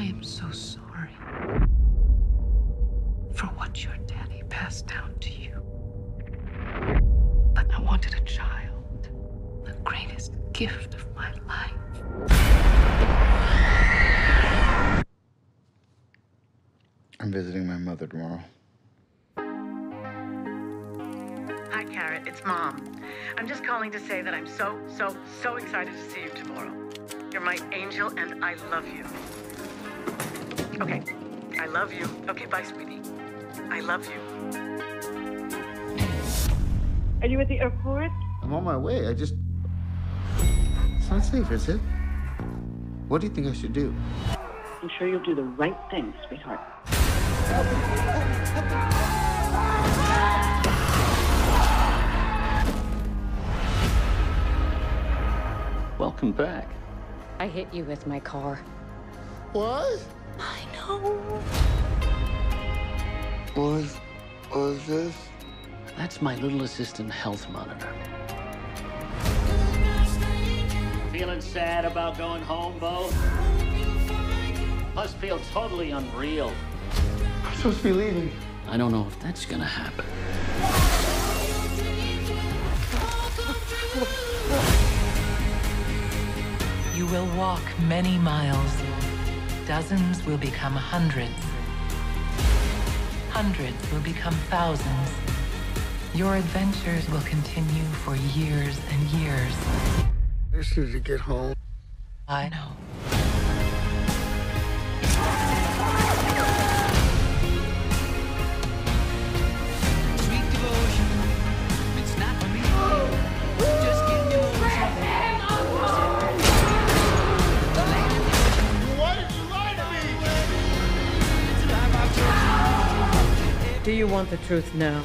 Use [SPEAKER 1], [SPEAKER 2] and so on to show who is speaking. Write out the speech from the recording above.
[SPEAKER 1] I am so sorry for what your daddy passed down to you. But I wanted a child, the greatest gift of my life.
[SPEAKER 2] I'm visiting my mother tomorrow.
[SPEAKER 3] Hi, Carrot. It's Mom. I'm just calling to say that I'm so, so, so excited to see you tomorrow. You're my angel, and I love you. Okay. I love you. Okay, bye, sweetie. I love you.
[SPEAKER 4] Are you at the airport?
[SPEAKER 2] I'm on my way. I just. It's not safe, is it? What do you think I should do?
[SPEAKER 4] I'm sure you'll do the right thing, sweetheart.
[SPEAKER 5] Welcome back.
[SPEAKER 6] I hit you with my car.
[SPEAKER 2] What?
[SPEAKER 6] I know.
[SPEAKER 2] What is, what is this?
[SPEAKER 5] That's my little assistant health monitor. Feeling sad about going home, Beau? Must feel totally unreal.
[SPEAKER 2] I'm supposed to be leaving.
[SPEAKER 5] I don't know if that's gonna happen.
[SPEAKER 1] You will walk many miles. Dozens will become hundreds. Hundreds will become thousands. Your adventures will continue for years and years.
[SPEAKER 2] I just need to get home.
[SPEAKER 1] I know.
[SPEAKER 4] Do you want the truth now?